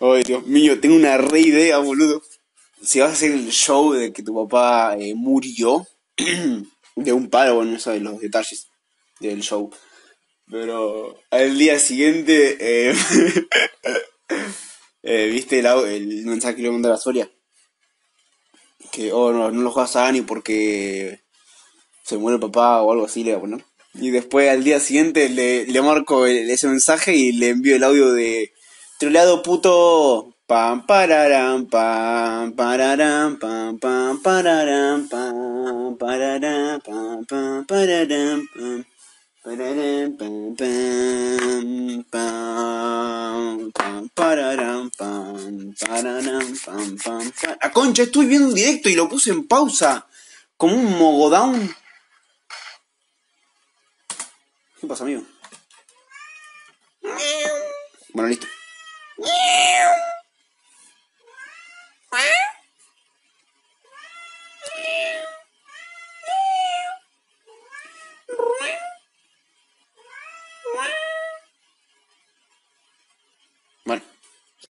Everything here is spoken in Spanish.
Ay, Dios mío, tengo una re idea, boludo. Si vas a hacer el show de que tu papá eh, murió de un paro, bueno, no sabes los detalles del show. Pero al día siguiente, eh, eh, ¿viste el, el mensaje que le mandó a la Soria? Que, oh, no, no lo juegas a Dani porque se muere el papá o algo así le voy a. Y después al día siguiente le, le marco ese mensaje y le envío el audio de troleado puto. Pam pararam pam pararam pam pam pararam pam pararam pam pam pararam pam pararam pam pam pam pam pararam pam pararam pam pam. ¡A concha! Estoy viendo un directo y lo puse en pausa. Como un mogodown. ¿Qué pasa, amigo? Bueno, listo. 喵。